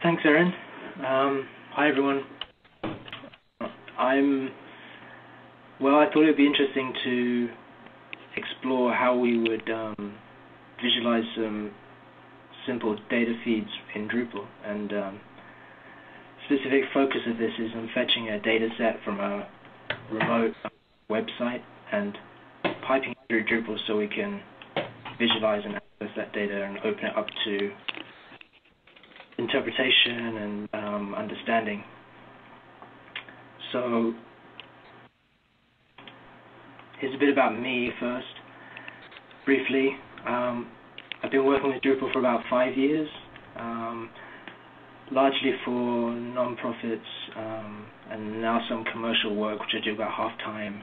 Thanks, Erin. Um, hi, everyone. I'm well. I thought it would be interesting to explore how we would um, visualize some simple data feeds in Drupal. And um, specific focus of this is on fetching a data set from a remote website and piping through Drupal so we can visualize and access that data and open it up to interpretation and um, understanding. So here's a bit about me first, briefly. Um, I've been working with Drupal for about five years, um, largely for non-profits um, and now some commercial work, which I do about half time.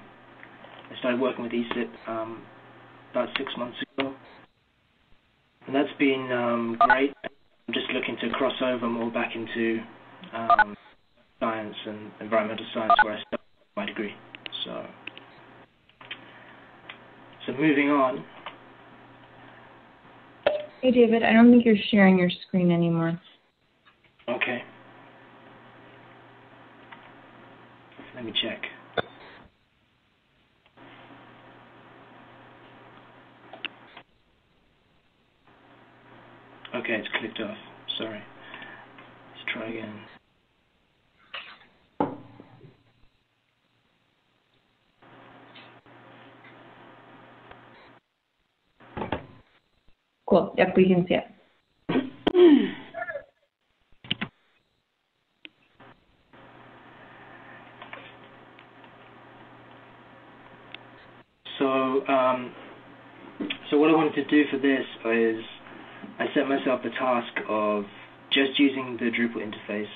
I started working with ESIP um, about six months ago, and that's been um, great. Looking to cross over more back into um, science and environmental science, where I started my degree. So, so moving on. Hey, David, I don't think you're sharing your screen anymore. Okay. Let me check. Okay, it's clicked off. Sorry. Let's try again. Cool. Yep, we can see it. So, um, so what I wanted to do for this is I set myself the task of just using the Drupal interface,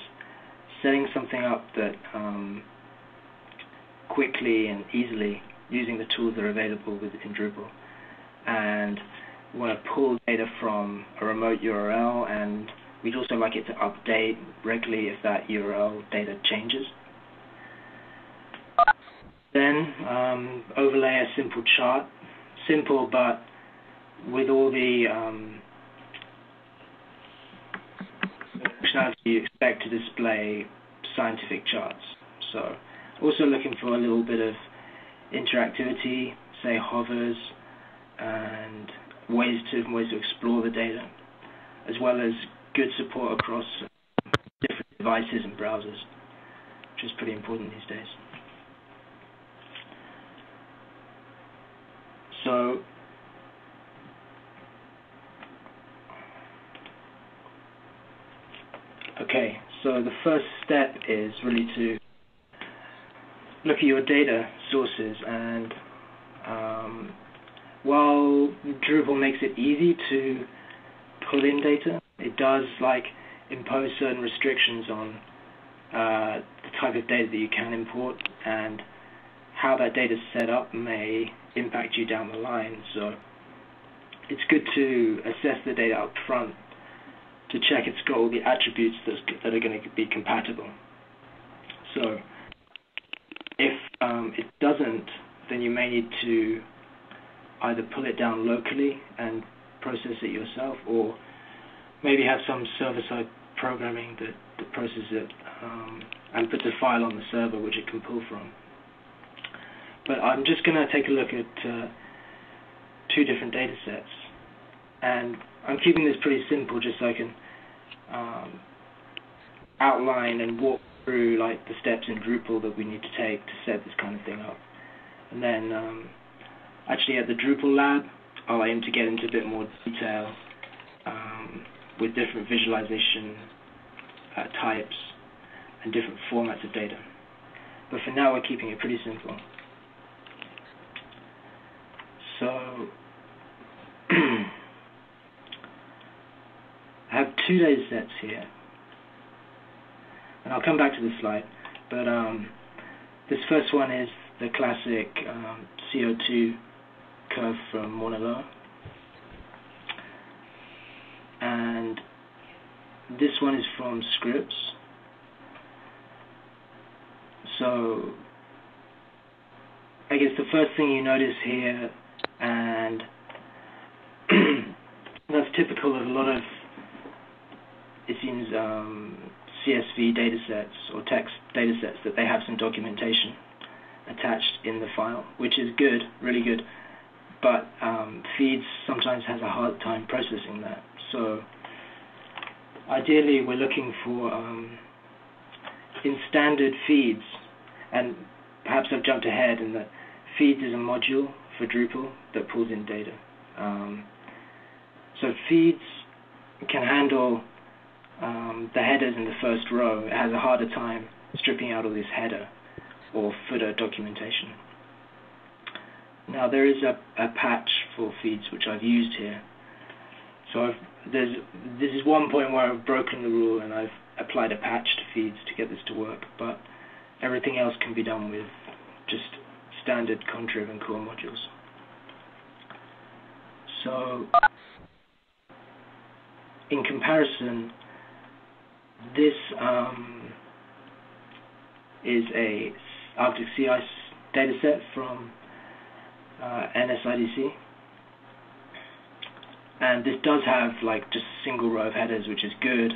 setting something up that um, quickly and easily using the tools that are available within Drupal, and want to pull data from a remote URL, and we'd also like it to update regularly if that URL data changes. Then um, overlay a simple chart, simple but with all the um, functionality you expect to display scientific charts. So also looking for a little bit of interactivity, say hovers, and ways to ways to explore the data, as well as good support across different devices and browsers, which is pretty important these days. So okay, so the first step is really to look at your data sources and um, while Drupal makes it easy to pull in data, it does like impose certain restrictions on uh, the type of data that you can import and how that data is set up may impact you down the line. So it's good to assess the data up front to check it's got all the attributes that are going to be compatible. So if um, it doesn't, then you may need to either pull it down locally and process it yourself, or maybe have some server-side programming that, that processes it um, and puts a file on the server which it can pull from. But I'm just going to take a look at uh, two different data sets, and I'm keeping this pretty simple just so I can um, outline and walk through like the steps in Drupal that we need to take to set this kind of thing up. And then um, actually at the Drupal lab, I'll aim to get into a bit more detail um, with different visualization uh, types and different formats of data. But for now, we're keeping it pretty simple. So I have two data sets here. And I'll come back to this slide. But um, this first one is the classic um, CO2 curve from Mauna Loa. And this one is from Scripps. So I guess the first thing you notice here, and that's typical of a lot of it seems um, CSV datasets or text datasets that they have some documentation attached in the file, which is good, really good. But um, feeds sometimes has a hard time processing that. So ideally, we're looking for um, in standard feeds, and perhaps I've jumped ahead in that feeds is a module for Drupal that pulls in data. Um, so feeds can handle um, the headers in the first row. It has a harder time stripping out all this header or footer documentation. Now there is a, a patch for feeds which I've used here. So I've, there's, this is one point where I've broken the rule and I've applied a patch to feeds to get this to work, but everything else can be done with just standard contrib and core modules. So in comparison, this um, is a ice dataset from uh, NSIDC. And this does have like just a single row of headers, which is good.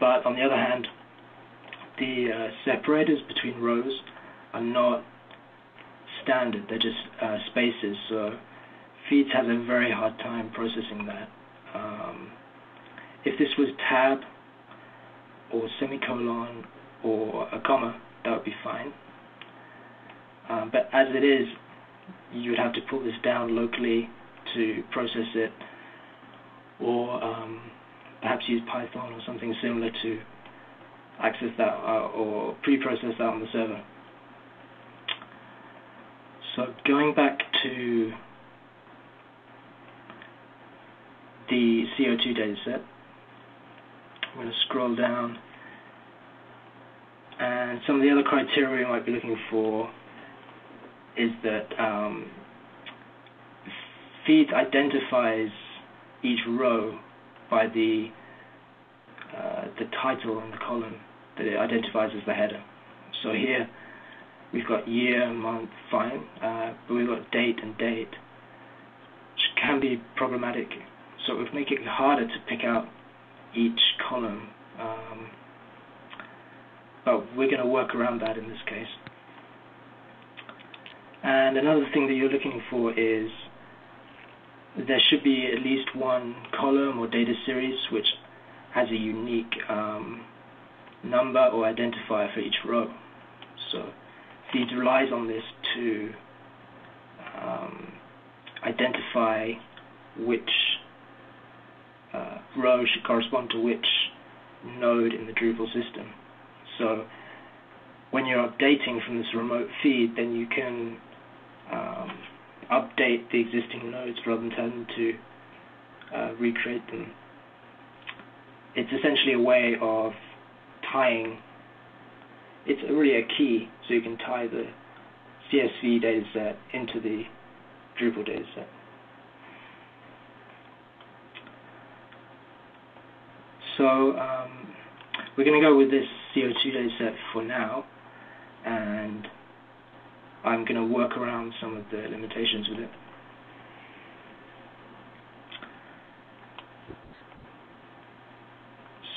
But on the other hand, the uh, separators between rows are not standard. They're just uh, spaces. So Feeds has a very hard time processing that. Um, if this was tab or semicolon or a comma, that would be fine. Um, but as it is, you would have to pull this down locally to process it, or um, perhaps use Python or something similar to access that uh, or pre-process that on the server. So going back to the CO2 dataset, I'm going to scroll down and some of the other criteria we might be looking for is that um, feeds identifies each row by the uh, the title and the column that it identifies as the header. So here we've got year, month, fine, uh, but we've got date and date, which can be problematic. So it would make it harder to pick out each column. Um, but we're going to work around that in this case. And another thing that you're looking for is there should be at least one column or data series which has a unique um, number or identifier for each row. So Feeds relies on this to um, identify which uh, row should correspond to which node in the Drupal system. So when you're updating from this remote feed, then you can um, update the existing nodes rather than them to uh, recreate them. It's essentially a way of tying, it's really a key, so you can tie the CSV dataset into the Drupal dataset. So um, we're going to go with this CO2 dataset for now, and I'm going to work around some of the limitations with it.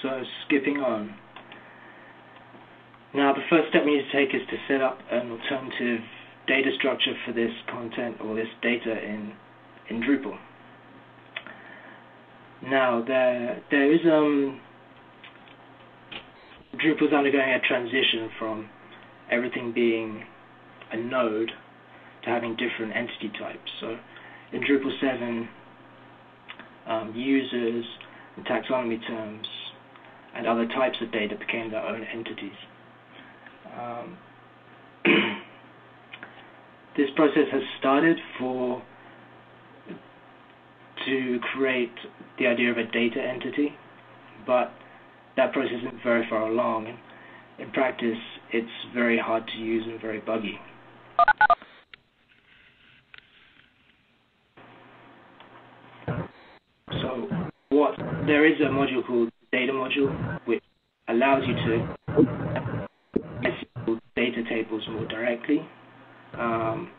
So skipping on. Now the first step we need to take is to set up an alternative data structure for this content or this data in, in Drupal. Now there there is um Drupal's undergoing a transition from everything being a node to having different entity types. So in Drupal 7, um, users and taxonomy terms and other types of data became their own entities. Um, this process has started for to create the idea of a data entity, but that process isn't very far along. In practice, it's very hard to use and very buggy. So what there is a module called data module which allows you to data tables more directly. Um,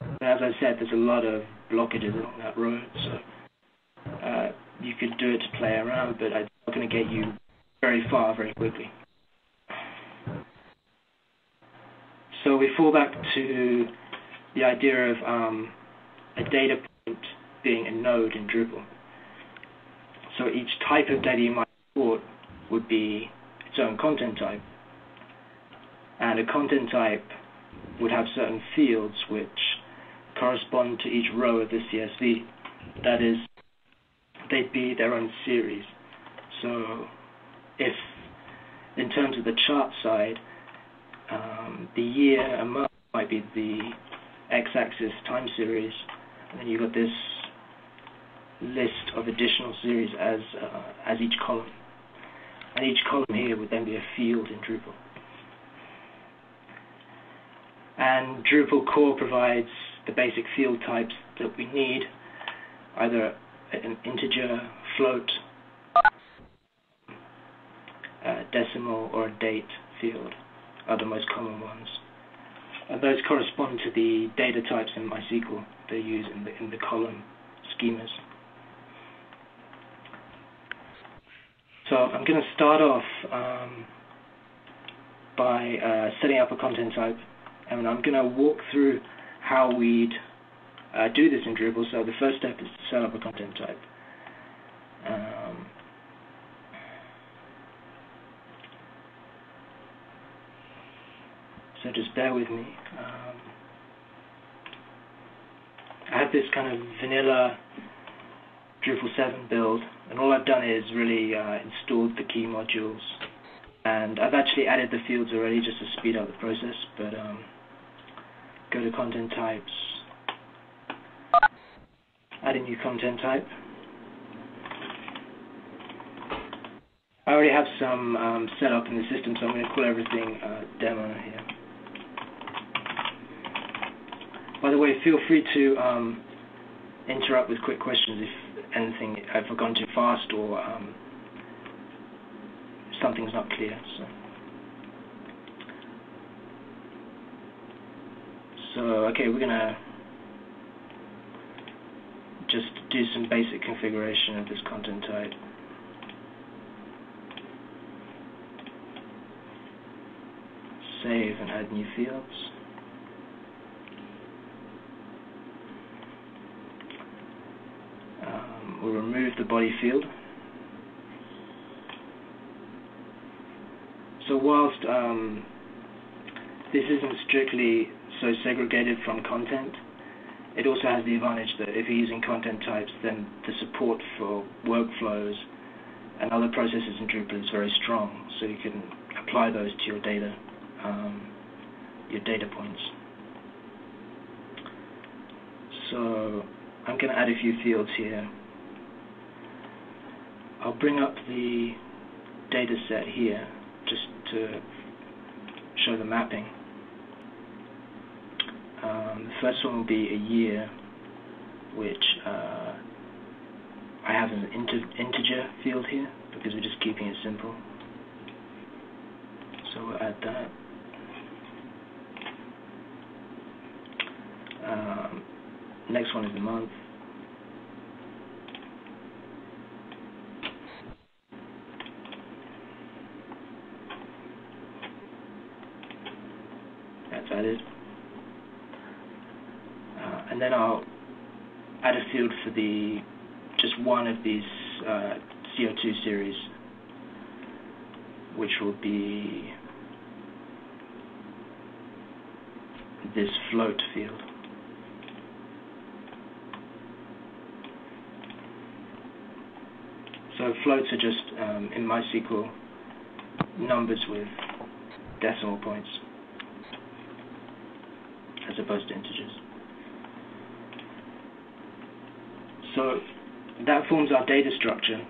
but as I said, there's a lot of blockages along that road, so uh, you could do it to play around, but it's not going to get you very far very quickly. So we fall back to the idea of um, a data point being a node in Drupal. So each type of data you might import would be its own content type. And a content type would have certain fields which correspond to each row of the CSV. That is, they'd be their own series. So if, in terms of the chart side, um, the year and month might be the x-axis time series, and then you've got this list of additional series as uh, as each column. And each column here would then be a field in Drupal. And Drupal core provides the basic field types that we need, either an integer, float, a decimal, or a date field are the most common ones. And those correspond to the data types in MySQL they use in the, in the column schemas. So I'm going to start off um, by uh, setting up a content type, and I'm going to walk through how we'd uh, do this in Drupal. So the first step is to set up a content type. Um, so just bear with me. Um, I have this kind of vanilla Drupal 7 build, and all I've done is really uh, installed the key modules. And I've actually added the fields already just to speed up the process, but um, go to content types, add a new content type. I already have some um, set up in the system, so I'm going to call everything uh, demo here. By the way, feel free to um, interrupt with quick questions if anything I've gone too fast or um, something's not clear. So. so, okay, we're gonna just do some basic configuration of this content type. Save and add new fields. we'll remove the body field. So whilst um, this isn't strictly so segregated from content, it also has the advantage that if you're using content types, then the support for workflows and other processes in Drupal is very strong, so you can apply those to your data, um, your data points. So I'm going to add a few fields here. I'll bring up the data set here just to show the mapping. Um, the first one will be a year, which uh, I have an inter integer field here because we're just keeping it simple. So we'll add that. Um, next one is the month. added. Uh, and then I'll add a field for the just one of these uh, CO2 series, which will be this float field. So floats are just, um, in MySQL, numbers with decimal points as opposed to integers. So that forms our data structure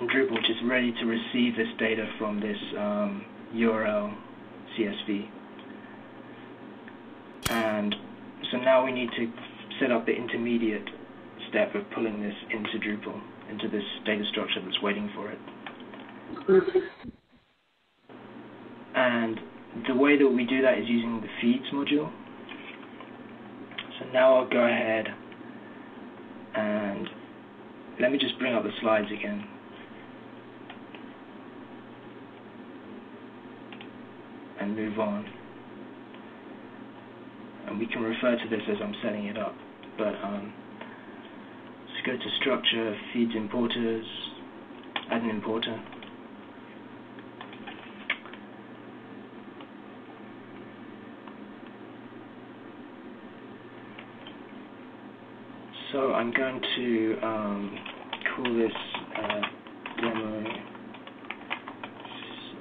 in Drupal, which is ready to receive this data from this um, URL CSV. And so now we need to set up the intermediate step of pulling this into Drupal, into this data structure that's waiting for it. And the way that we do that is using the feeds module. So now I'll go ahead and let me just bring up the slides again. And move on. And we can refer to this as I'm setting it up. But um, let's go to structure, feeds importers, add an importer. So I'm going to um, call this uh, demo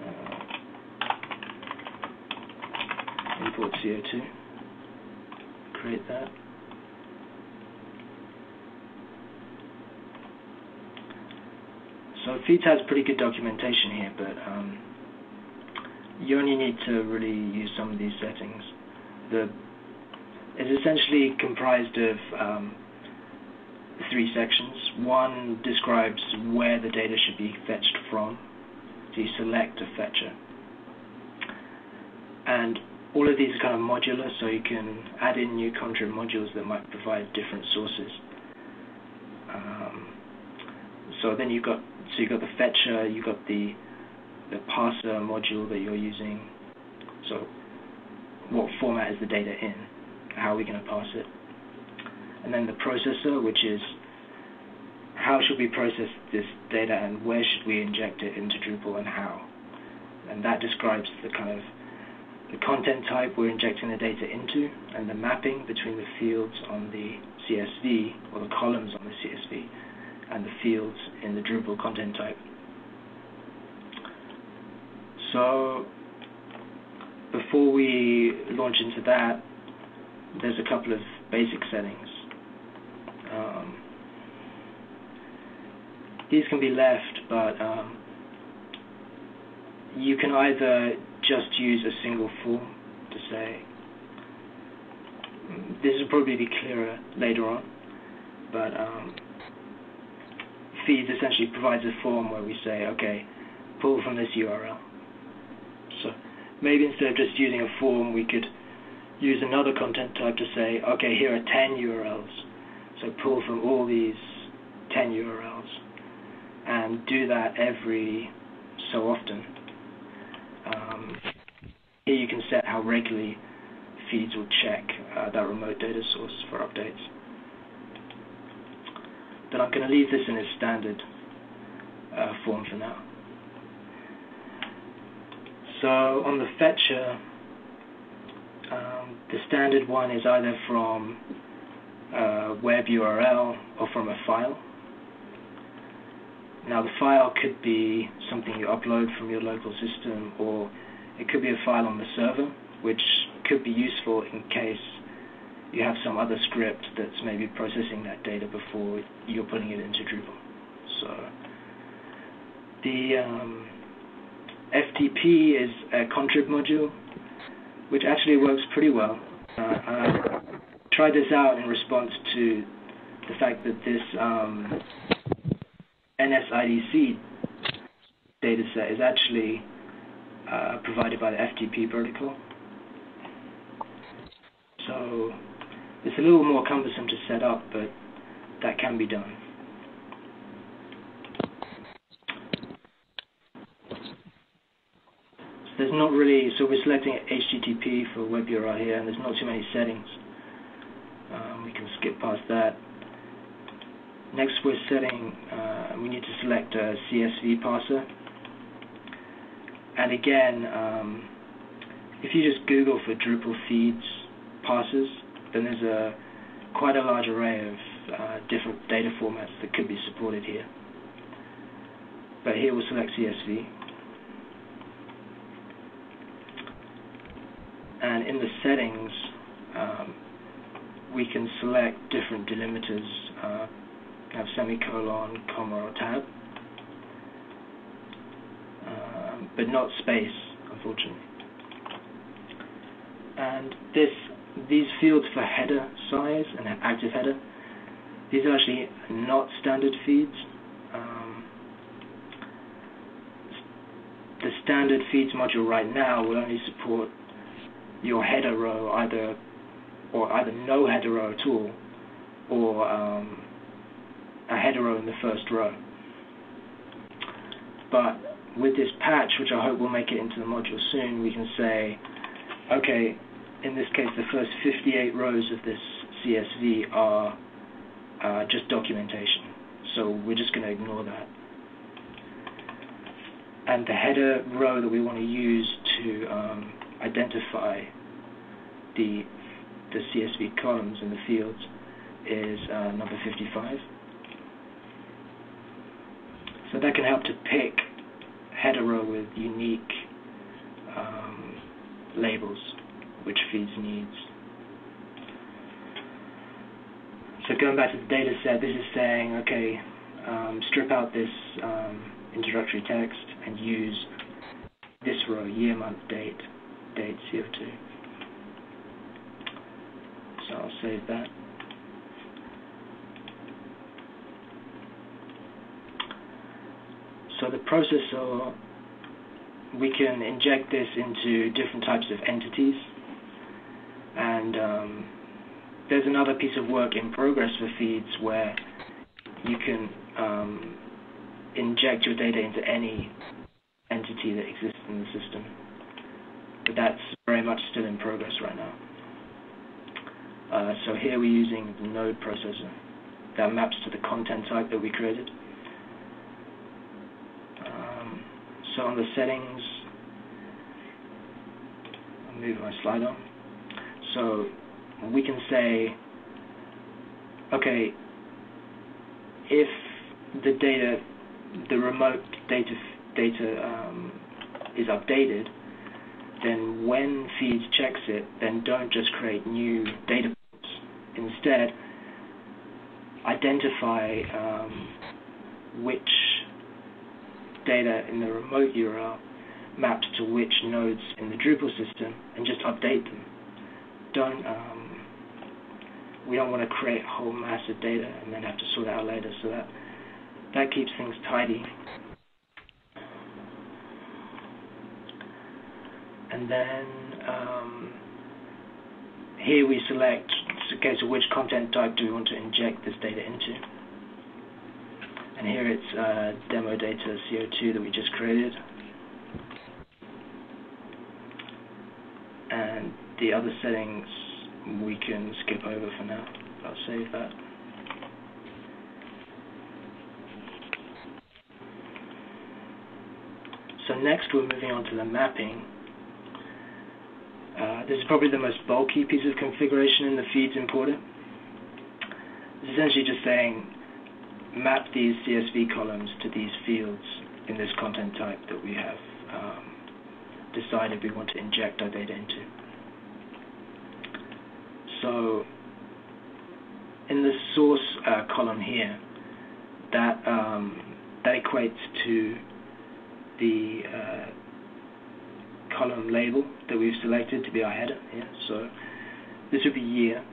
uh, import CO2. Create that. So Feeds has pretty good documentation here, but um, you only need to really use some of these settings. The it's essentially comprised of um, three sections. One describes where the data should be fetched from. So you select a fetcher. And all of these are kind of modular, so you can add in new contrib modules that might provide different sources. Um, so then you've got so you've got the fetcher, you've got the the parser module that you're using. So what format is the data in? How are we going to parse it? and then the processor, which is how should we process this data and where should we inject it into Drupal and how. And that describes the kind of the content type we're injecting the data into and the mapping between the fields on the CSV or the columns on the CSV and the fields in the Drupal content type. So before we launch into that, there's a couple of basic settings. Um, these can be left, but um, you can either just use a single form to say, this will probably be clearer later on, but um, feeds essentially provides a form where we say, okay, pull from this URL. So maybe instead of just using a form, we could use another content type to say, okay, here are 10 URLs so pull from all these 10 URLs and do that every so often. Um, here you can set how regularly feeds will check uh, that remote data source for updates. But I'm going to leave this in its standard uh, form for now. So on the fetcher, um, the standard one is either from a web URL or from a file. Now the file could be something you upload from your local system or it could be a file on the server which could be useful in case you have some other script that's maybe processing that data before you're putting it into Drupal. So the um, FTP is a contrib module which actually works pretty well. Uh, uh, tried this out in response to the fact that this um, NSIDC dataset is actually uh, provided by the FTP protocol. So it's a little more cumbersome to set up, but that can be done. So there's not really, so we're selecting HTTP for web URL here, and there's not too many settings. Um, we can skip past that. Next we're setting, uh, we need to select a CSV parser. And again, um, if you just Google for Drupal feeds parsers, then there's a quite a large array of uh, different data formats that could be supported here. But here we'll select CSV. And in the settings, um, we can select different delimiters, uh, have semicolon, comma, or tab, uh, but not space, unfortunately. And this, these fields for header size and active header, these are actually not standard feeds. Um, the standard feeds module right now will only support your header row either or either no header row at all, or um, a header row in the first row. But with this patch, which I hope will make it into the module soon, we can say, okay, in this case, the first 58 rows of this CSV are uh, just documentation. So we're just going to ignore that. And the header row that we want to use to um, identify the, the CSV columns in the fields is uh, number 55. So that can help to pick header row with unique um, labels which feeds needs. So going back to the data set, this is saying, okay, um, strip out this um, introductory text and use this row, year, month, date, date, CO2. So I'll save that. So the processor, we can inject this into different types of entities. And um, there's another piece of work in progress for feeds where you can um, inject your data into any entity that exists in the system. But that's very much still in progress right now. Uh, so here we're using the node processor that maps to the content type that we created. Um, so on the settings, I'll move my slide on. So we can say, okay, if the data, the remote data data um, is updated, then when feeds checks it, then don't just create new data points. Instead, identify um, which data in the remote URL maps to which nodes in the Drupal system and just update them. Don't um, we don't want to create a whole mass of data and then have to sort out later. So that that keeps things tidy. And then um, here we select, okay, so which content type do we want to inject this data into? And here it's uh, demo data CO2 that we just created. And the other settings we can skip over for now. I'll save that. So next we're moving on to the mapping. Uh, this is probably the most bulky piece of configuration in the feeds importer. It's essentially just saying map these CSV columns to these fields in this content type that we have um, decided we want to inject our data into. So in the source uh, column here, that um, that equates to the uh, column label that we've selected to be our header here. So this would be year.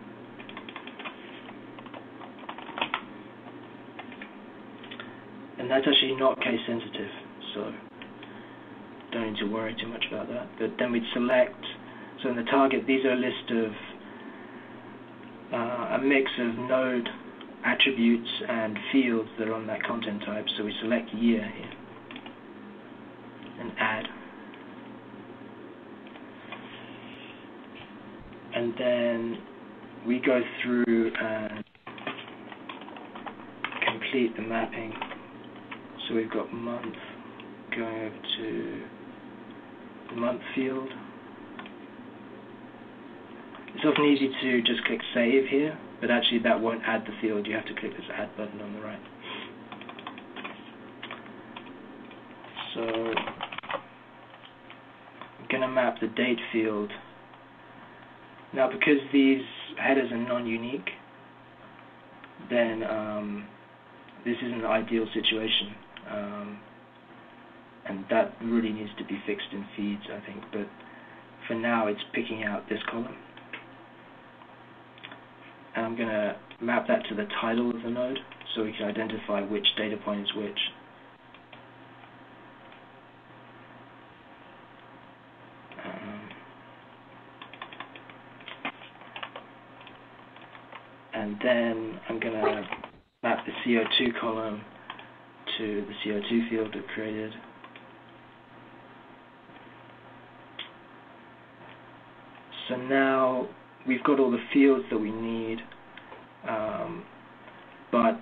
And that's actually not case sensitive, so don't need to worry too much about that. But then we'd select, so in the target, these are a list of uh, a mix of node attributes and fields that are on that content type. So we select year here and add. And then we go through and complete the mapping. So we've got month going over to the month field. It's often easy to just click save here, but actually that won't add the field. You have to click this add button on the right. So I'm going to map the date field. Now because these headers are non-unique, then um, this isn't an ideal situation. Um, and that really needs to be fixed in feeds, I think. But for now, it's picking out this column. And I'm going to map that to the title of the node so we can identify which data point is which. Um, and then I'm going to map the CO2 column to the CO2 field it created. So now we've got all the fields that we need, um, but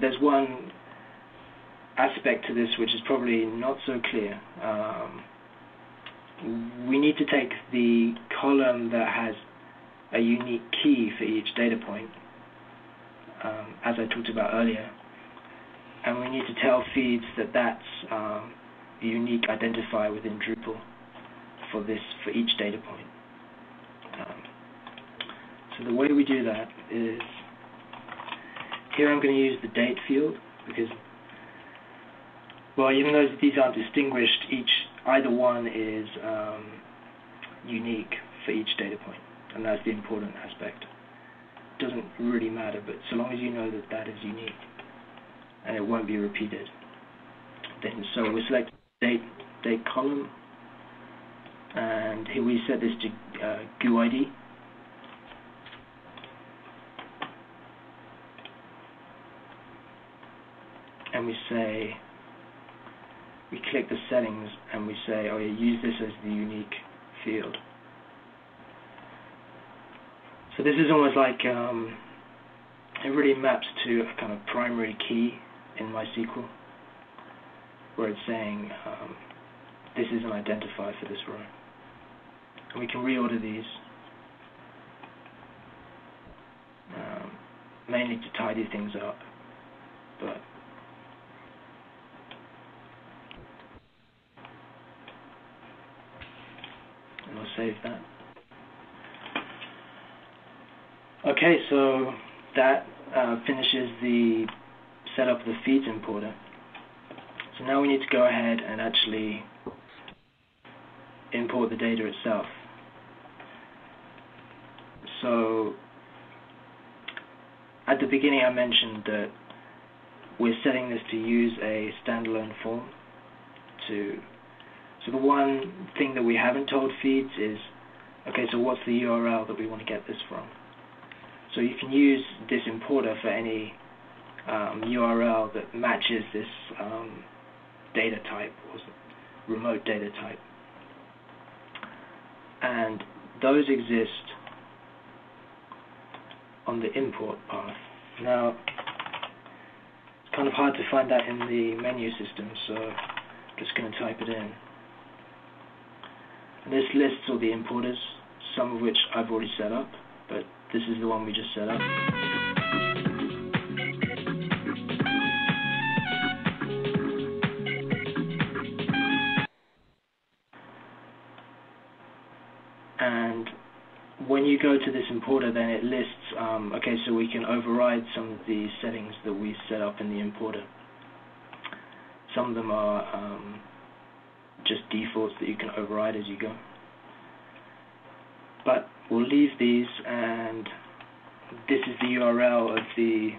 there's one aspect to this which is probably not so clear. Um, we need to take the column that has a unique key for each data point, um, as I talked about earlier, and we need to tell feeds that that's um, a unique identifier within Drupal for this for each data point. Um, so the way we do that is here I'm going to use the date field because well even though these aren't distinguished each either one is um, unique for each data point and that's the important aspect. It doesn't really matter but so long as you know that that is unique and it won't be repeated. Then so we select date date column and here we set this to uh, GUID and we say we click the settings and we say oh yeah use this as the unique field. So this is almost like um, it really maps to a kind of primary key in MySQL where it's saying um, this is an identifier for this row. And we can reorder these um, mainly to tidy things up but and I'll save that. Okay so that uh, finishes the setup up the feeds importer. So now we need to go ahead and actually import the data itself. So at the beginning I mentioned that we're setting this to use a standalone form to so the one thing that we haven't told feeds is okay so what's the URL that we want to get this from? So you can use this importer for any um, URL that matches this um, data type or remote data type and those exist on the import path. Now, it's kind of hard to find that in the menu system, so I'm just going to type it in. And this lists all the importers, some of which I've already set up, but this is the one we just set up. You go to this importer, then it lists, um, okay, so we can override some of the settings that we set up in the importer. Some of them are um, just defaults that you can override as you go. But we'll leave these, and this is the URL of the,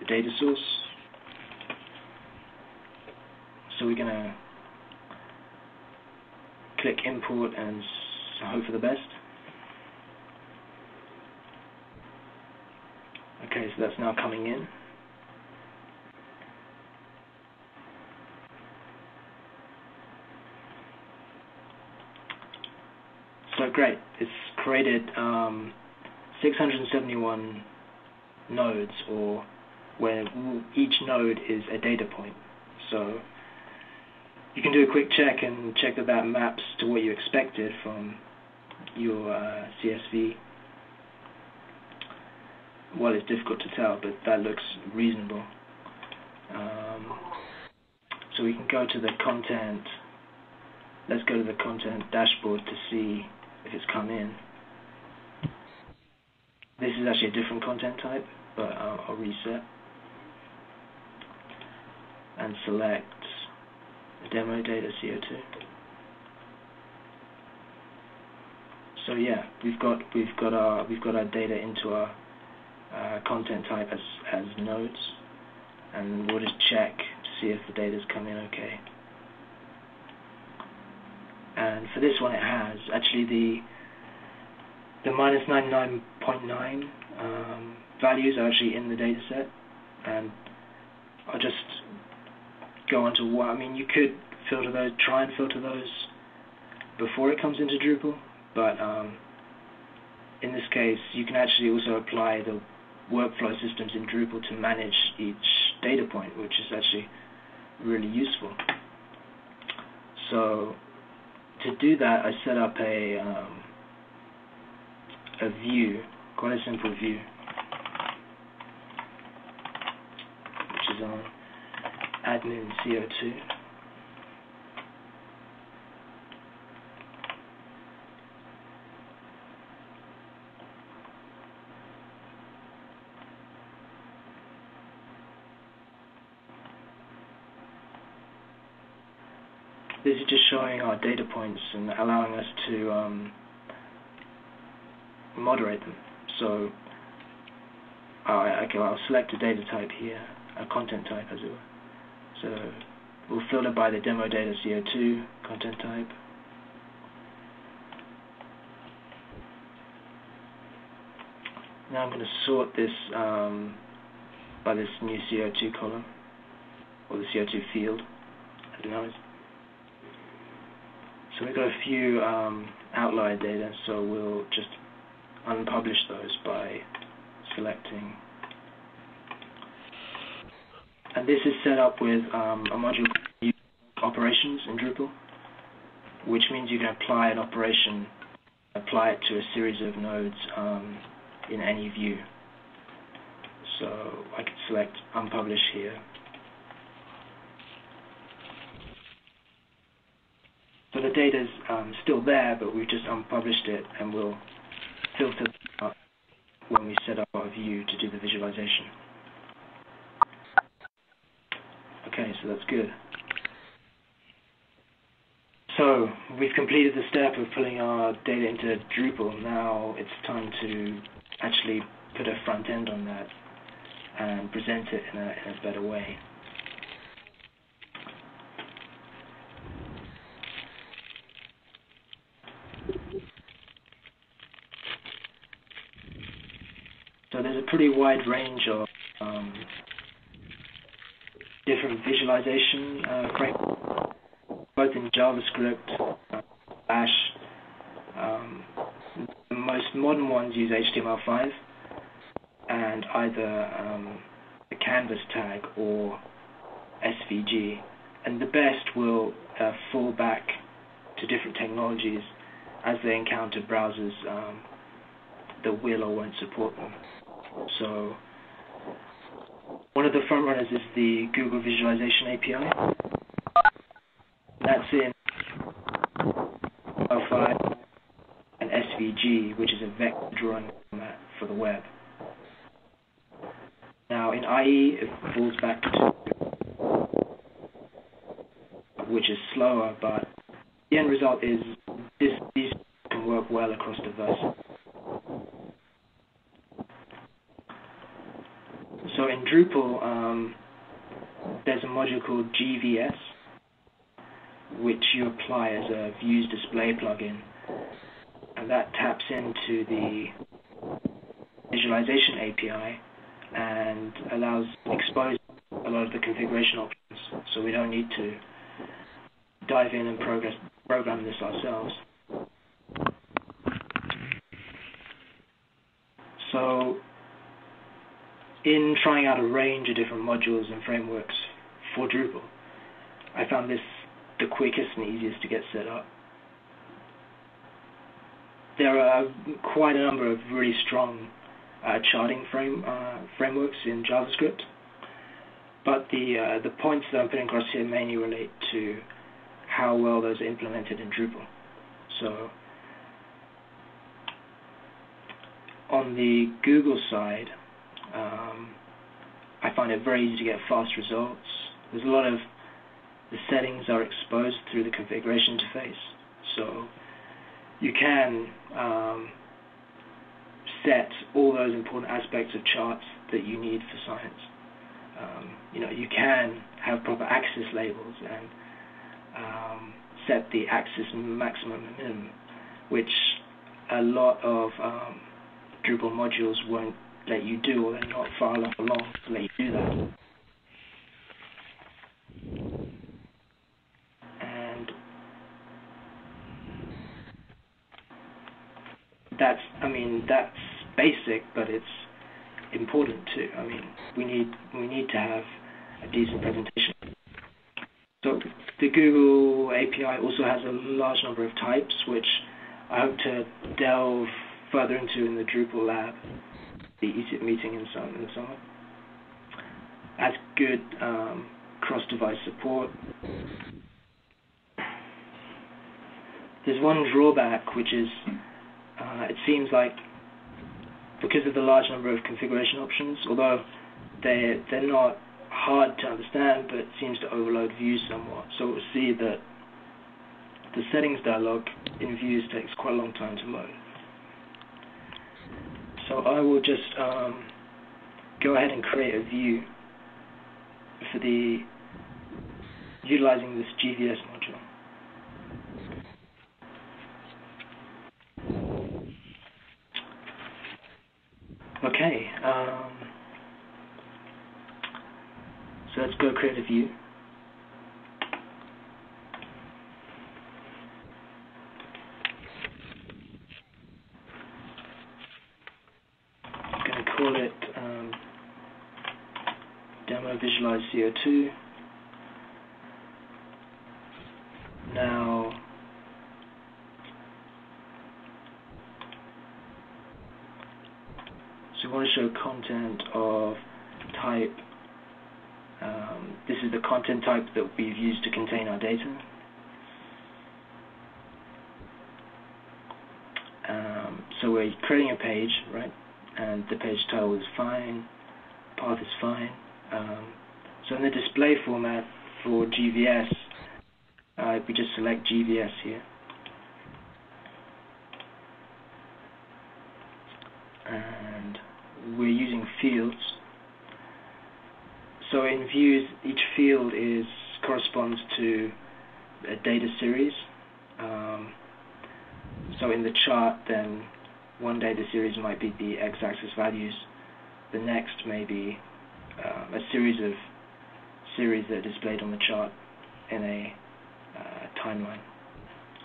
the data source. So we're going to click import and hope for the best. Okay, so that's now coming in. So great, it's created um, 671 nodes, or where each node is a data point. So you can do a quick check and check that that maps to what you expected from your uh, CSV well, it's difficult to tell, but that looks reasonable. Um, so we can go to the content. Let's go to the content dashboard to see if it's come in. This is actually a different content type, but I'll, I'll reset and select demo data CO2. So yeah, we've got we've got our we've got our data into our uh, content type as, as nodes and we'll just check to see if the data's come in okay. And for this one it has. Actually the the minus 99.9 um, values are actually in the dataset and I'll just go on to what, I mean you could filter those, try and filter those before it comes into Drupal, but um, in this case, you can actually also apply the workflow systems in Drupal to manage each data point, which is actually really useful. So to do that, I set up a um, a view, quite a simple view, which is on admin CO2. This is just showing our data points and allowing us to um, moderate them. So, uh, okay, I'll select a data type here, a content type as it were. So, we'll filter by the demo data CO2 content type. Now I'm going to sort this um, by this new CO2 column, or the CO2 field, as. So we've got a few um, outlier data, so we'll just unpublish those by selecting. And this is set up with um, a module operations in Drupal, which means you can apply an operation, apply it to a series of nodes um, in any view. So I could select unpublish here So the data's um, still there, but we've just unpublished it, and we'll filter up when we set up our view to do the visualization. Okay, so that's good. So we've completed the step of pulling our data into Drupal. Now it's time to actually put a front end on that and present it in a, in a better way. So there's a pretty wide range of um, different visualization uh, frameworks, both in JavaScript, uh, Flash. Um, the most modern ones use HTML5 and either um, the canvas tag or SVG. And the best will uh, fall back to different technologies as they encounter browsers um, that will or won't support them. So one of the front runners is the Google Visualization API. That's in L5 and SVG, which is a vector drawing format for the web. Now in IE, it falls back to which is slower, but the end result is this, these can work well across devices. So in Drupal, um, there's a module called GVS, which you apply as a views display plugin, and that taps into the visualization API and allows expose a lot of the configuration options. So we don't need to dive in and progress, program this ourselves. So in trying out a range of different modules and frameworks for Drupal, I found this the quickest and easiest to get set up. There are quite a number of really strong uh, charting frame uh, frameworks in JavaScript, but the uh, the points that I'm putting across here mainly relate to how well those are implemented in Drupal. So on the Google side, um, I find it very easy to get fast results. There's a lot of the settings are exposed through the configuration interface, so you can um, set all those important aspects of charts that you need for science. Um, you know, you can have proper axis labels and um, set the axis maximum and minimum, which a lot of um, Drupal modules won't let you do, or they're not far enough along to let you do that. And that's I mean that's basic, but it's important too. I mean we need we need to have a decent presentation. So the Google API also has a large number of types, which I hope to delve further into in the Drupal lab, the ESIP meeting in some in the summer. Has good um, cross-device support. There's one drawback, which is uh, it seems like because of the large number of configuration options, although they they're not hard to understand, but it seems to overload views somewhat. So we'll see that the settings dialog in views takes quite a long time to load. So I will just um, go ahead and create a view for the utilizing this GVS module. Okay, um, so let's go create a view. I'm going to call it um, demo CO2. Now, so we want to show content of type. Um, this is the content type that we've used to contain our data. Um, so we're creating a page, right? And the page title is fine, path is fine. Um, so in the display format for GVS, uh, we just select GVS here. And we're using fields. So in views, each field is corresponds to a data series. Um, so in the chart, then one data series might be the x-axis values. The next may be uh, a series of series that are displayed on the chart in a uh, timeline,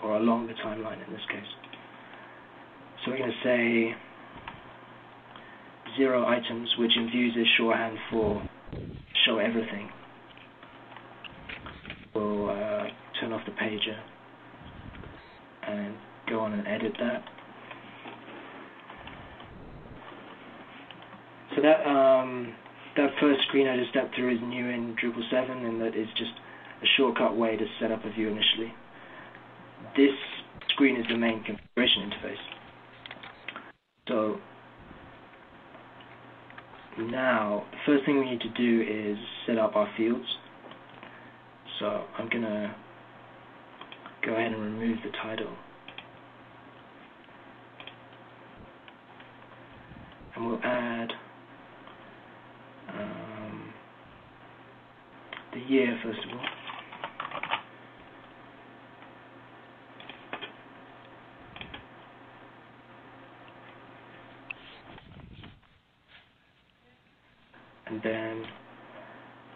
or along the timeline in this case. So we're going to say zero items, which in views is shorthand for show everything. We'll uh, turn off the pager and go on and edit that. So that um, that first screen I just stepped through is new in Drupal 7, and that is just a shortcut way to set up a view initially. This screen is the main configuration interface. So now, the first thing we need to do is set up our fields. So I'm going to go ahead and remove the title. And we'll add um, the year first of all. And then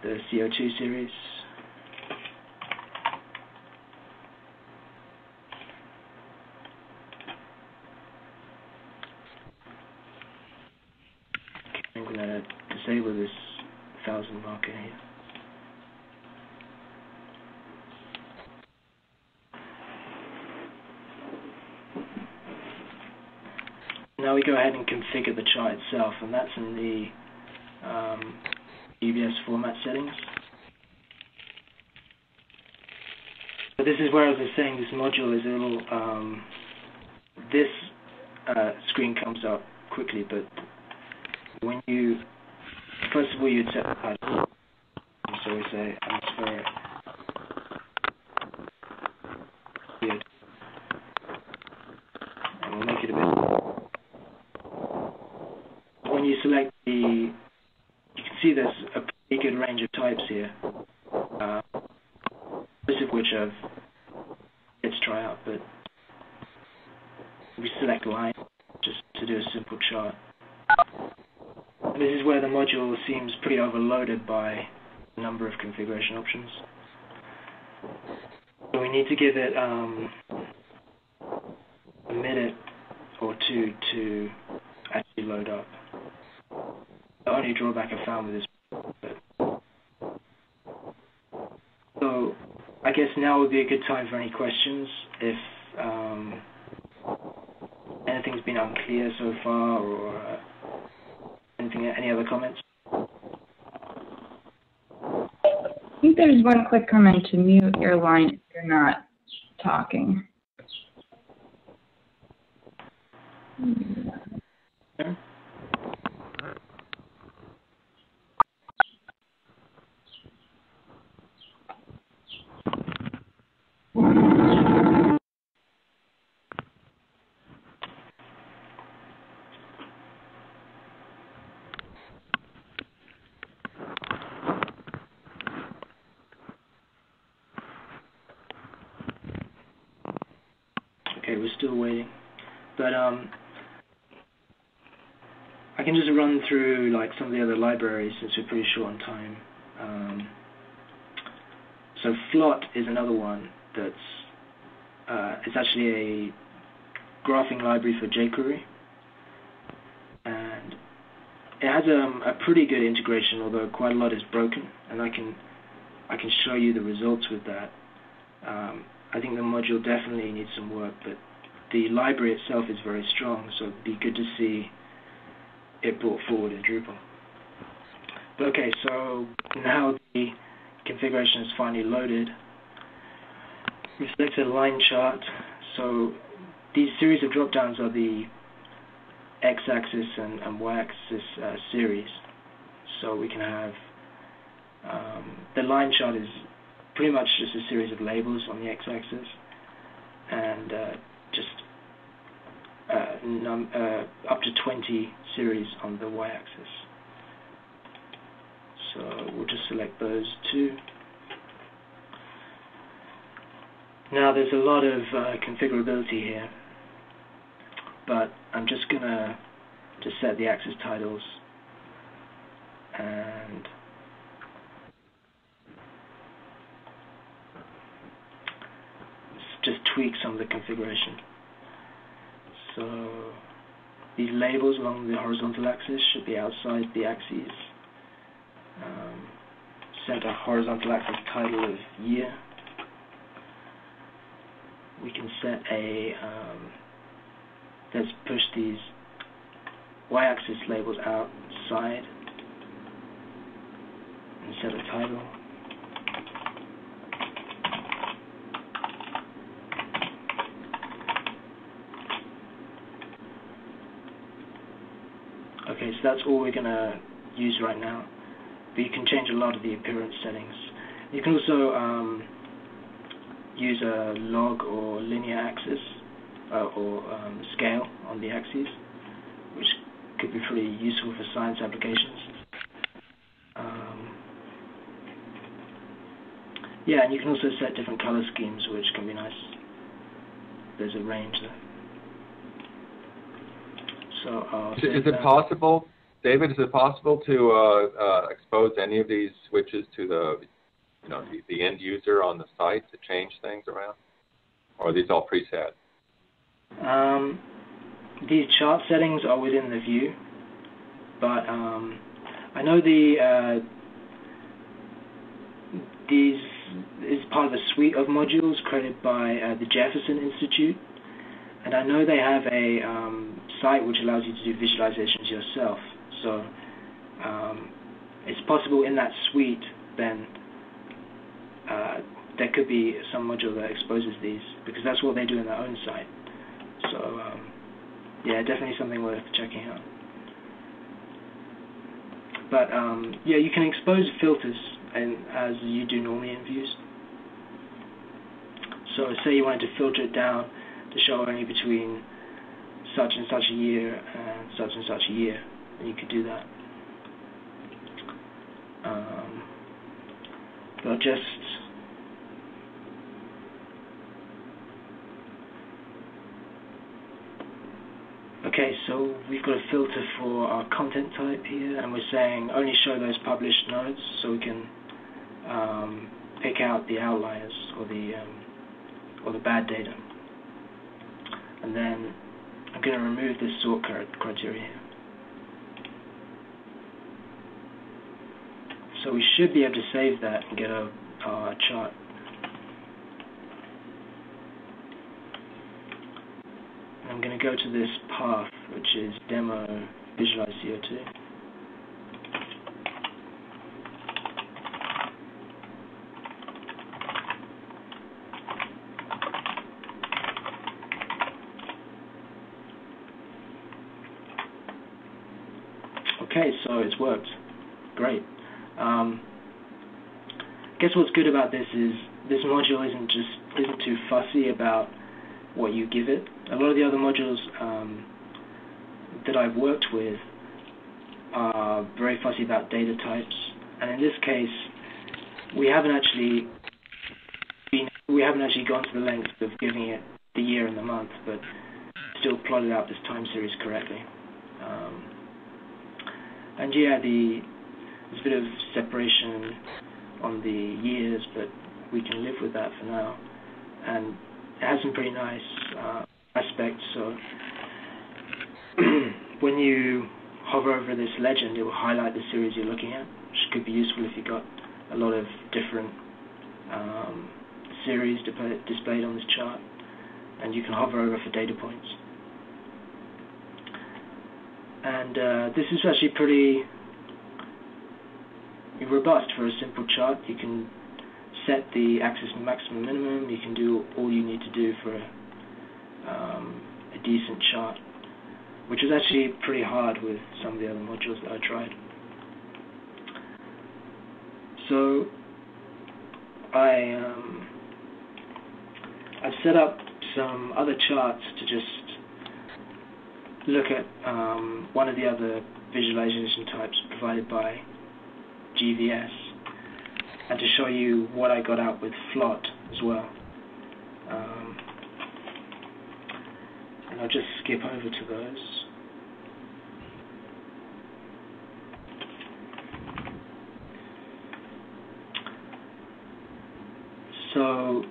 the CO2 series. I'm going to disable this thousand marker here. Now we go ahead and configure the chart itself, and that's in the um, GVS format settings. But this is where, as I was saying, this module is a little. Um, this uh, screen comes up quickly, but when you first of all you'd set the title. So we say atmospheric. Good. And we'll make it a bit. When you select the, you can see there's a pretty good range of types here. Uh, most of which I've yet to try out, but we select line just to do a simple chart. And this is where the module seems pretty overloaded by a number of configuration options. So we need to give it um, a minute or two to actually load up. The only drawback I found with this. So I guess now would be a good time for any questions if um, anything's been unclear so far or uh, anything. Any other comments? I think there's one quick comment to mute your line if you're not talking. We're still waiting. But um, I can just run through like some of the other libraries since we're pretty short on time. Um, so Flot is another one that's uh, it's actually a graphing library for jQuery, and it has um, a pretty good integration, although quite a lot is broken, and I can I can show you the results with that. Um, I think the module definitely needs some work, but the library itself is very strong, so it'd be good to see it brought forward in Drupal. But okay, so now the configuration is finally loaded. We've selected a line chart, so these series of drop-downs are the x-axis and, and y-axis uh, series. So we can have um, the line chart is pretty much just a series of labels on the x-axis and uh, just uh, uh, up to 20 series on the y-axis. So we'll just select those two. Now there's a lot of uh, configurability here, but I'm just gonna just set the axis titles and just tweak some of the configuration. So these labels along the horizontal axis should be outside the axes. Um, set a horizontal axis title of year. We can set a, um, let's push these y-axis labels outside and set a title. Okay, so that's all we're going to use right now. But you can change a lot of the appearance settings. You can also um, use a log or linear axis uh, or um, scale on the axes, which could be pretty useful for science applications. Um, yeah, and you can also set different color schemes, which can be nice. There's a range there. So I'll Is, it possible, David? Is it possible to uh, uh, expose any of these switches to the, you know, the, the end user on the site to change things around, or are these all preset? Um, these chart settings are within the view, but um, I know the uh, these is part of a suite of modules created by uh, the Jefferson Institute, and I know they have a um, site which allows you to do visualizations yourself. So um, it's possible in that suite then uh, there could be some module that exposes these because that's what they do in their own site. So um, yeah, definitely something worth checking out. But um, yeah, you can expose filters and as you do normally in views. So say you wanted to filter it down to show only between such and such a year and such and such a year, and you could do that. Um, but just Okay, so we've got a filter for our content type here, and we're saying only show those published nodes, so we can um, pick out the outliers or the um, or the bad data. And then I'm going to remove this sort criteria. So we should be able to save that and get a, chart. I'm going to go to this path, which is demo visualize CO2. Worked. Great. Um, guess what's good about this is this module isn't just isn't too fussy about what you give it. A lot of the other modules um, that I've worked with are very fussy about data types, and in this case, we haven't actually been, we haven't actually gone to the length of giving it the year and the month, but still plotted out this time series correctly. Um, and yeah, the there's a bit of separation on the years, but we can live with that for now. And it has some pretty nice uh, aspects. So when you hover over this legend, it will highlight the series you're looking at, which could be useful if you've got a lot of different um, series displayed on this chart. And you can hover over for data points. And uh, this is actually pretty robust for a simple chart. You can set the axis maximum minimum. You can do all you need to do for a, um, a decent chart, which is actually pretty hard with some of the other modules that I tried. So I um, I've set up some other charts to just look at um, one of the other visualization types provided by GVS and to show you what I got out with Flot as well. Um, and I'll just skip over to those. So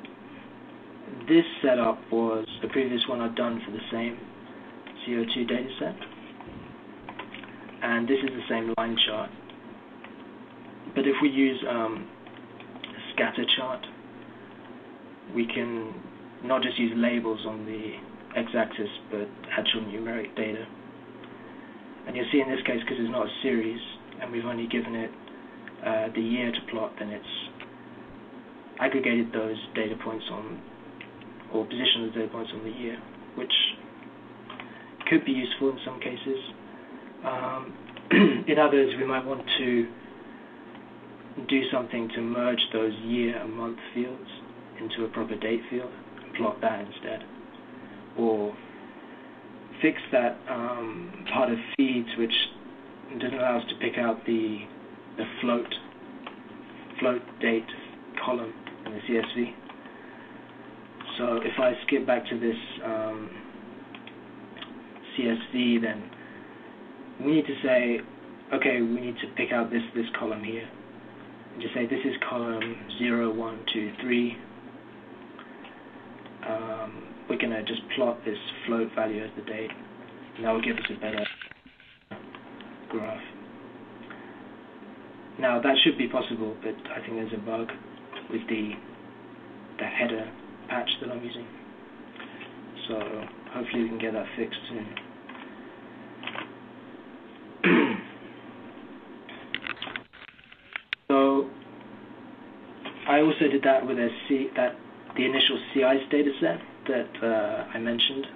this setup was the previous one I'd done for the same CO2 dataset. And this is the same line chart. But if we use um, a scatter chart, we can not just use labels on the x-axis, but actual numeric data. And you'll see in this case, because it's not a series, and we've only given it uh, the year to plot, then it's aggregated those data points on, or positioned the data points on the year, which could be useful in some cases. Um, in others, we might want to do something to merge those year and month fields into a proper date field and plot that instead. Or fix that um, part of feeds which doesn't allow us to pick out the the float float date column in the CSV. So if I skip back to this um, CSV, then we need to say, okay, we need to pick out this this column here just say this is column 0, 1, 2, 3. Um, we're going to just plot this float value as the date, and that will give us a better graph. Now that should be possible, but I think there's a bug with the the header patch that I'm using. So hopefully we can get that fixed soon. I also did that with a C, that the initial sea ice data set that uh, I mentioned.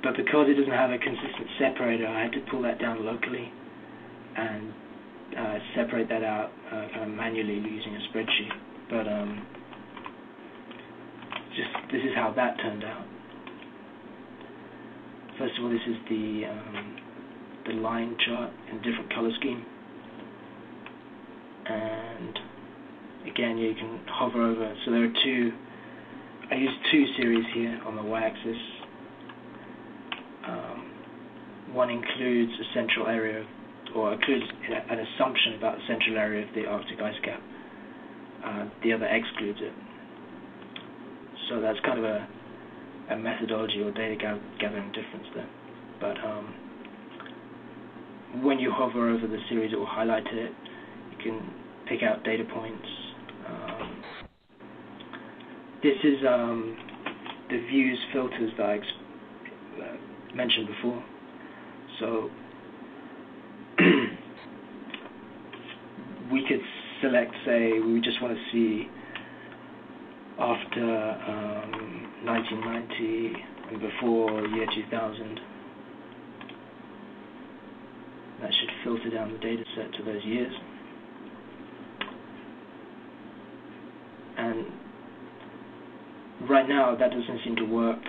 But because it doesn't have a consistent separator, I had to pull that down locally and uh, separate that out uh, kind of manually using a spreadsheet. But um, just this is how that turned out. First of all, this is the um, the line chart in different color scheme, and again, you can hover over. So there are two, I use two series here on the y-axis. Um, one includes a central area, or includes an assumption about the central area of the Arctic ice cap. Uh, the other excludes it. So that's kind of a a methodology or data gathering difference there. But um, when you hover over the series, it will highlight it. You can pick out data points. This is um, the views filters that I uh, mentioned before. So we could select, say, we just want to see after um, 1990 and before year 2000. That should filter down the data set to those years. And right now that doesn't seem to work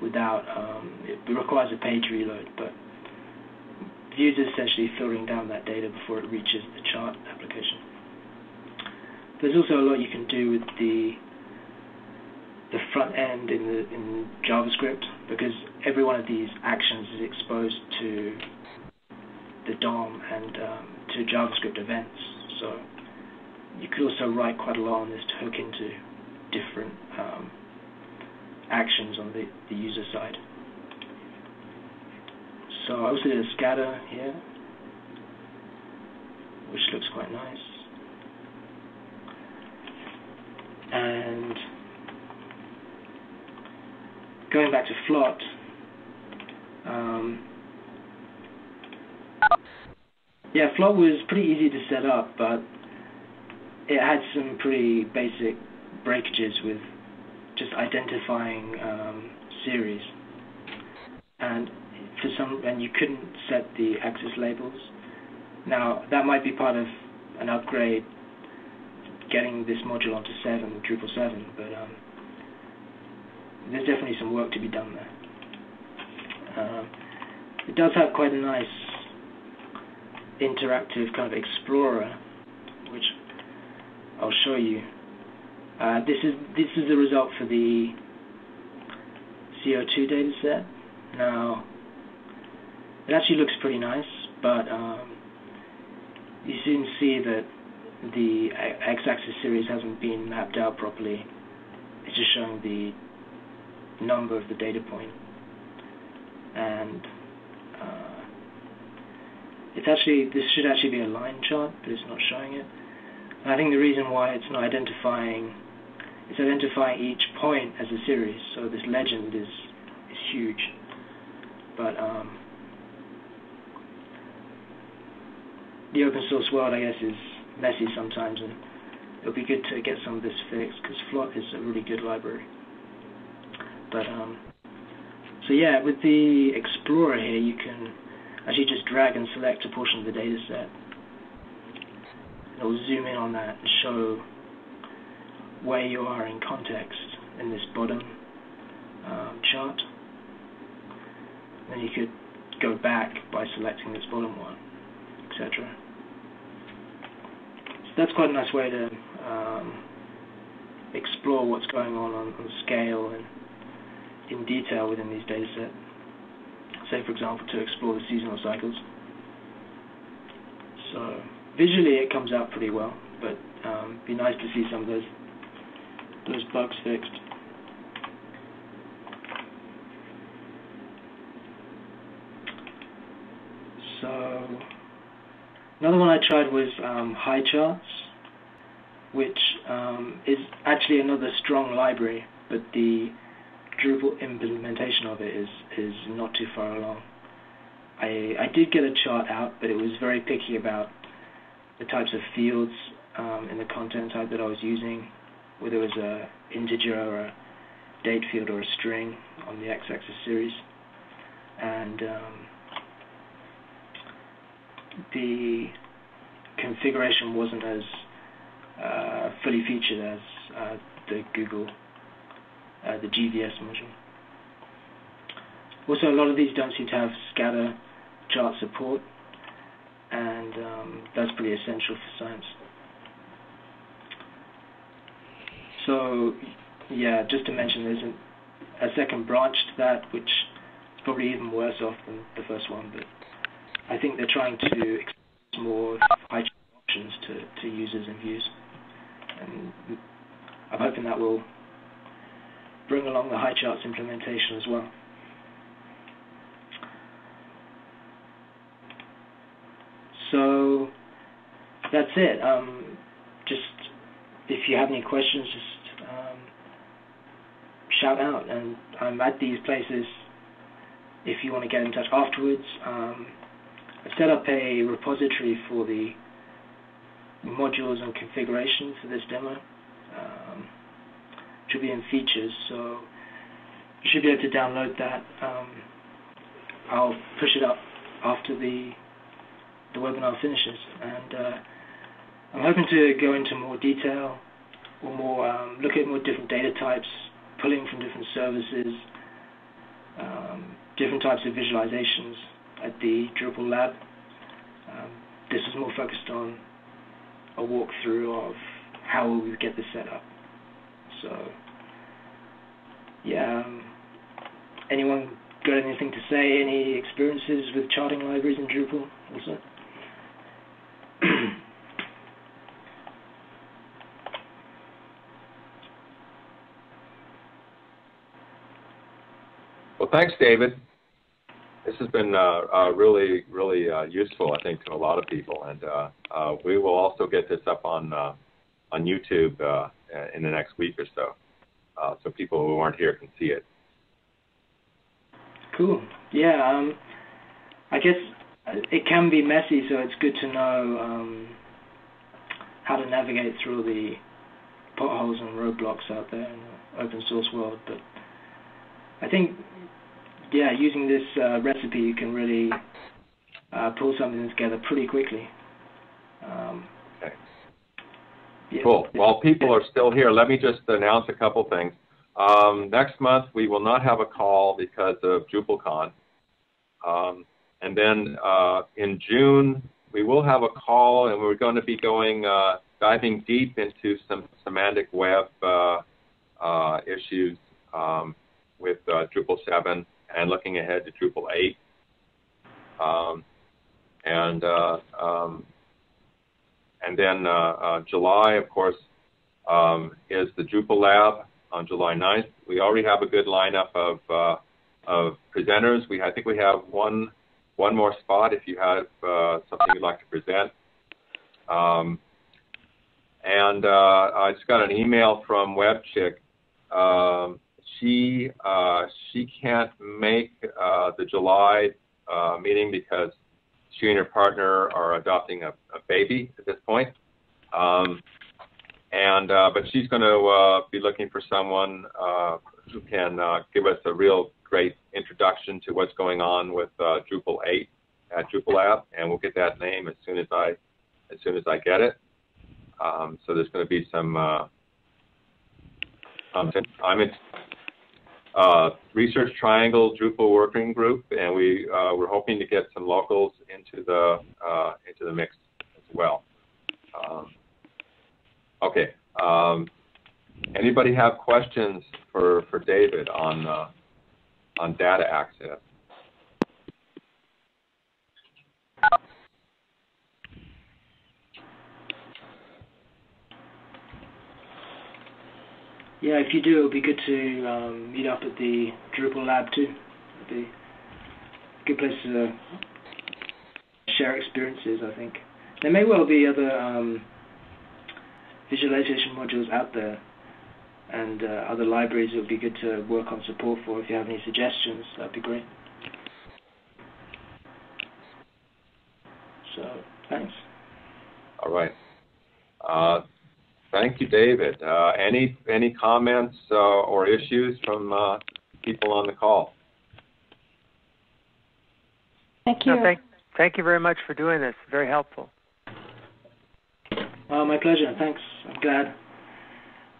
without, um, it requires a page reload, but Views is essentially filtering down that data before it reaches the chart application. There's also a lot you can do with the the front end in the in JavaScript because every one of these actions is exposed to the DOM and um, to JavaScript events. So you could also write quite a lot on this to hook into different um, actions on the, the user side. So I also did a scatter here, which looks quite nice. And going back to Flot, um, yeah, Flot was pretty easy to set up, but it had some pretty basic breakages with just identifying um, series. And for some, and you couldn't set the axis labels. Now that might be part of an upgrade, getting this module onto seven, Drupal seven, but um, there's definitely some work to be done there. Uh, it does have quite a nice interactive kind of explorer, which I'll show you. Uh, this is this is the result for the CO2 dataset. Now, it actually looks pretty nice, but um, you soon see that the x-axis series hasn't been mapped out properly. It's just showing the number of the data point, and uh, it's actually this should actually be a line chart, but it's not showing it. I think the reason why it's not identifying it's identifying each point as a series. So this legend is is huge, but um, the open source world, I guess, is messy sometimes, and it'll be good to get some of this fixed because Flot is a really good library. But um, so yeah, with the Explorer here, you can actually just drag and select a portion of the data set. It'll zoom in on that and show where you are in context in this bottom um, chart. Then you could go back by selecting this bottom one, etc So that's quite a nice way to um, explore what's going on, on on scale and in detail within these data sets. Say, for example, to explore the seasonal cycles. So visually, it comes out pretty well, but um, be nice to see some of those those bugs fixed. So Another one I tried was um, Highcharts, which um, is actually another strong library, but the Drupal implementation of it is is not too far along. I I did get a chart out, but it was very picky about the types of fields um, in the content type that I was using, whether it was a integer or a date field or a string on the x-axis series, and um, the configuration wasn't as uh, fully featured as uh, the Google, uh, the GVS module. Also, a lot of these don't seem to have scatter chart support, and um, that's pretty essential for science. So, yeah, just to mention, there's a, a second branch to that, which is probably even worse off than the first one, but I think they're trying to expose more high options to, to users and views. And I'm hoping that will bring along the Highcharts implementation as well. So that's it. Um, if you have any questions, just um, shout out, and I'm at these places. If you want to get in touch afterwards, um, I've set up a repository for the modules and configuration for this demo, um, will be in features. So you should be able to download that. Um, I'll push it up after the the webinar finishes, and uh, I'm hoping to go into more detail or more um, look at more different data types, pulling from different services, um, different types of visualizations at the Drupal lab. Um, this is more focused on a walkthrough of how we get this set up. So, yeah. Um, anyone got anything to say? Any experiences with charting libraries in Drupal also? well, thanks, David. This has been uh, uh, really, really uh, useful, I think, to a lot of people, and uh, uh, we will also get this up on on YouTube in the next week or so, so people who aren't here can see it. Cool. Yeah. Um, I guess it can be messy, so it's good to know um, how to navigate through the potholes and roadblocks out there in the open source world. But I think, yeah, using this uh, recipe, you can really uh, pull something together pretty quickly. Um, okay. Yeah. Cool. While people are still here, let me just announce a couple things. Um, next month, we will not have a call because of DrupalCon. Um, and then uh, in June, we will have a call, and we're going to be going uh, diving deep into some semantic web uh, uh issues um, with uh, Drupal 7 and looking ahead to Drupal 8. Um, and uh, um, and then July, of course, um, is the Drupal Lab on July 9th. We already have a good lineup of of presenters. We I think we have one one more spot if you have uh, something you'd like to present. Um, and uh, I just got an email from WebChick. She uh, she can't make uh, the July uh, meeting because she and her partner are adopting a, a baby at this point. Um, and uh, but she's going to be looking for someone who can give us a real great introduction to what's going on with uh, Drupal 8 at Drupal Lab, and we'll get that name as soon as I as soon as I get it. Um, so there's going to be some. Uh, um, I'm in uh, Research Triangle Drupal Working Group, and we uh, we're hoping to get some locals into the uh, into the mix as well. Um, okay. Um, anybody have questions for for David on uh, on data access. Yeah, if you do, it would be good to um, meet up at the Drupal lab too. It'd be a good place to share experiences, I think. There may well be other um, visualization modules out there and uh, other libraries it would be good to work on support for. If you have any suggestions, that'd be great. So, thanks. All right. Uh, thank you, David. Uh, any any comments uh, or issues from uh, people on the call? Thank you. No, thank, thank you very much for doing this. Very helpful. Uh, my pleasure. Thanks. I'm glad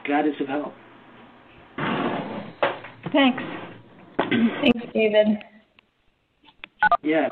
glad it's of help. Thanks. Thanks, David. Yeah.